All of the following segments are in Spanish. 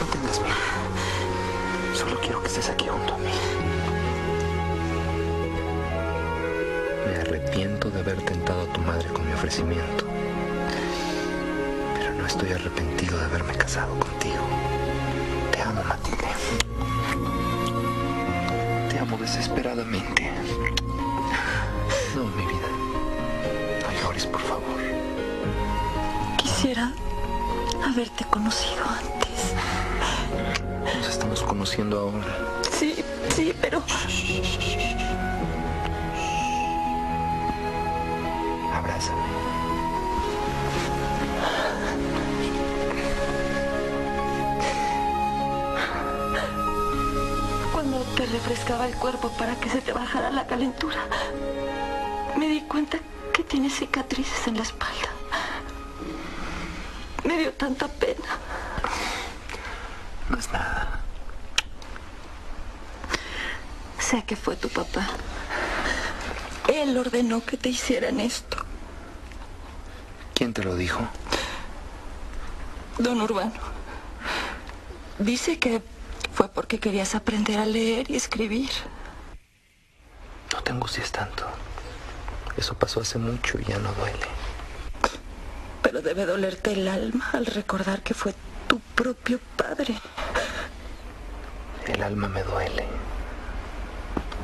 No tengas miedo. Solo quiero que estés aquí junto a mí. Me arrepiento de haber tentado a tu madre con mi ofrecimiento. Pero no estoy arrepentido de haberme casado contigo. Te amo, Matilde. Te amo desesperadamente. No, mi vida. No llores, por favor. Quisiera haberte conocido antes. Nos estamos conociendo ahora. Sí, sí, pero Abrázame. cuando te refrescaba el cuerpo para que se te bajara la calentura, me di cuenta que tienes cicatrices en la espalda. Me dio tanta pena. No es nada. Sé que fue tu papá. Él ordenó que te hicieran esto. ¿Quién te lo dijo? Don Urbano. Dice que fue porque querías aprender a leer y escribir. No te angusties tanto. Eso pasó hace mucho y ya no duele. Debe dolerte el alma al recordar que fue tu propio padre. El alma me duele.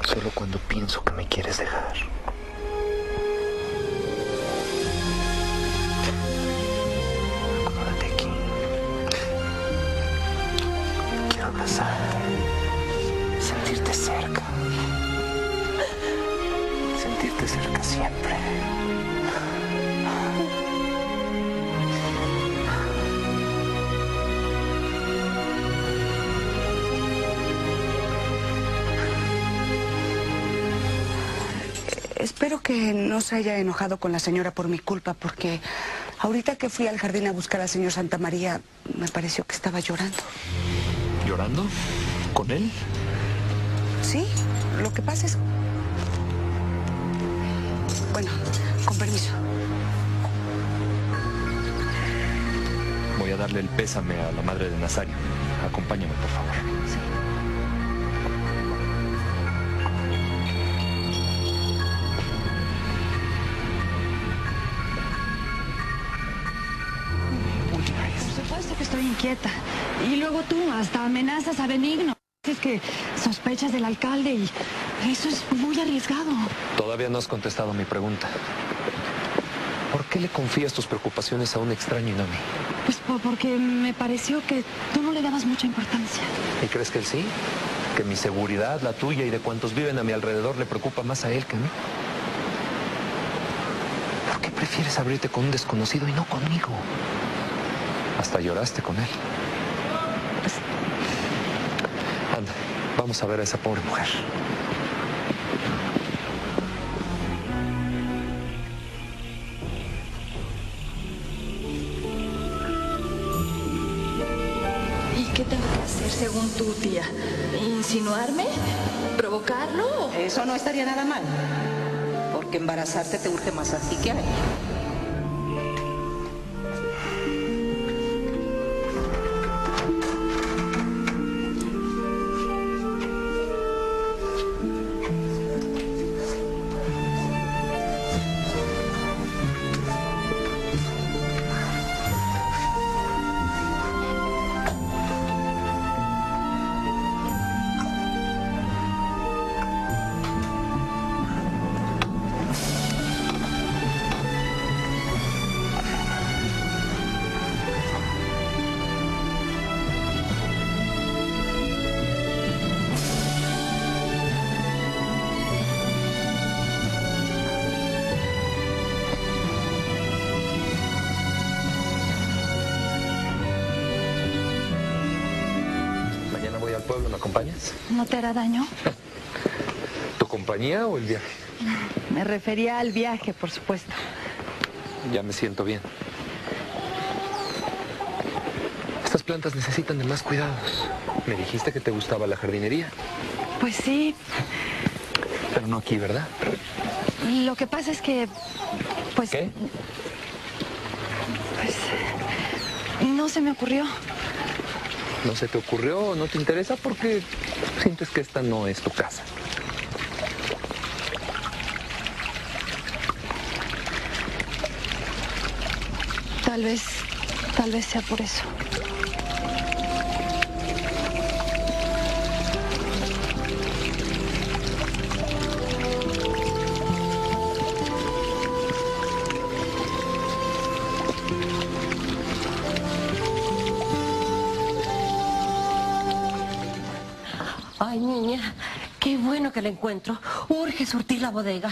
Solo cuando pienso que me quieres dejar. Acomódate aquí. Quiero abrazarte. Sentirte cerca. Sentirte cerca siempre. Espero que no se haya enojado con la señora por mi culpa, porque ahorita que fui al jardín a buscar al señor Santa María, me pareció que estaba llorando. ¿Llorando? ¿Con él? Sí, lo que pasa es... Bueno, con permiso. Voy a darle el pésame a la madre de Nazario. Acompáñame, por favor. Por inquieta. Y luego tú hasta amenazas a Benigno. Es que sospechas del alcalde y eso es muy arriesgado. Todavía no has contestado mi pregunta. ¿Por qué le confías tus preocupaciones a un extraño y no a mí? Pues po- porque me pareció que tú no le dabas mucha importancia. ¿Y crees que él sí? ¿Que mi seguridad, la tuya y de cuantos viven a mi alrededor le preocupa más a él que a mí? ¿Por qué prefieres abrirte con un desconocido y no conmigo? Hasta lloraste con él. Anda, vamos a ver a esa pobre mujer. ¿Y qué tengo que hacer según tu tía? ¿Insinuarme? ¿Provocarlo? Eso no estaría nada mal, porque embarazarte te urge más a ti que a él. Pueblo, ¿me acompañas? ¿No te hará daño? ¿Tu compañía o el viaje? Me refería al viaje, por supuesto. Ya me siento bien. Estas plantas necesitan de más cuidados. Me dijiste que te gustaba la jardinería, Pues sí, pero no aquí, ¿verdad? lo que pasa es que... Pues... ¿Qué? Pues... No se me ocurrió. ¿No se te ocurrió no te interesa porque sientes que esta no es tu casa? Tal vez, tal vez sea por eso. Ay, niña, qué bueno que la encuentro. Urge surtir la bodega.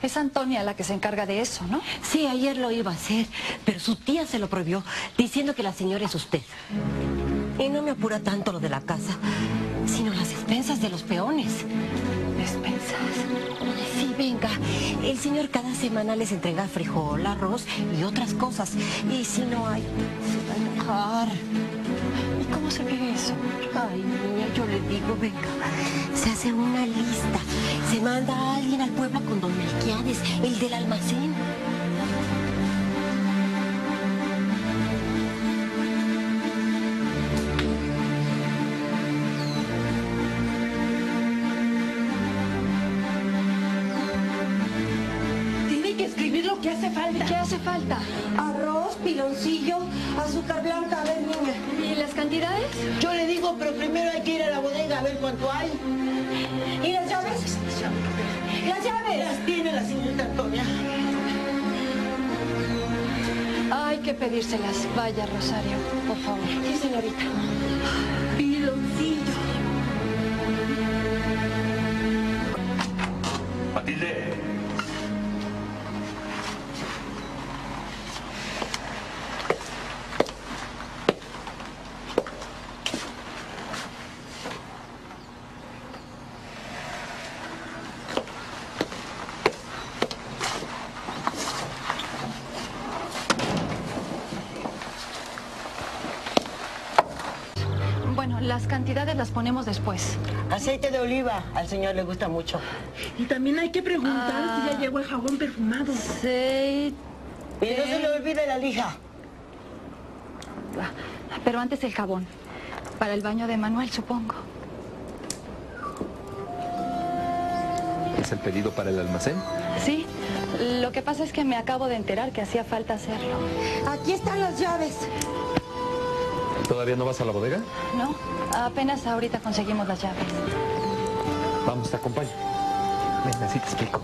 Es Antonia la que se encarga de eso, ¿no? Sí, ayer lo iba a hacer, pero su tía se lo prohibió, diciendo que la señora es usted. Y no me apura tanto lo de la casa, sino las expensas de los peones. Despensas. Sí, venga, el señor cada semana les entrega frijol, arroz y otras cosas. Y si no hay, se va a enojar. ¿Y cómo se pide eso? Ay, digo, venga, se hace una lista. Se manda a alguien al pueblo con don Melquiades, el del almacén. Tiene que escribir lo que hace falta. ¿Qué hace falta? Arroz, piloncillo, azúcar blanca, a ver, niña. ¿Y las cantidades? Yo le digo, pero primero hay que ir a la bodega a ver cuánto hay. ¿Y las llaves? ¿Las llaves? Las tiene la señorita Antonia. Hay que pedírselas. Vaya, Rosario, por favor. Sí, señorita. Las cantidades las ponemos después. Aceite de oliva, al señor le gusta mucho. Y también hay que preguntar Ah. si ya llegó el jabón perfumado. Sí. Y no se le olvide la lija. Pero antes el jabón. Para el baño de Manuel, supongo. ¿Es el pedido para el almacén? Sí. Lo que pasa es que me acabo de enterar que hacía falta hacerlo. Aquí están las llaves. ¿Todavía no vas a la bodega? ¿No? Apenas ahorita conseguimos las llaves. Vamos, te acompaño. Ven, así te explico.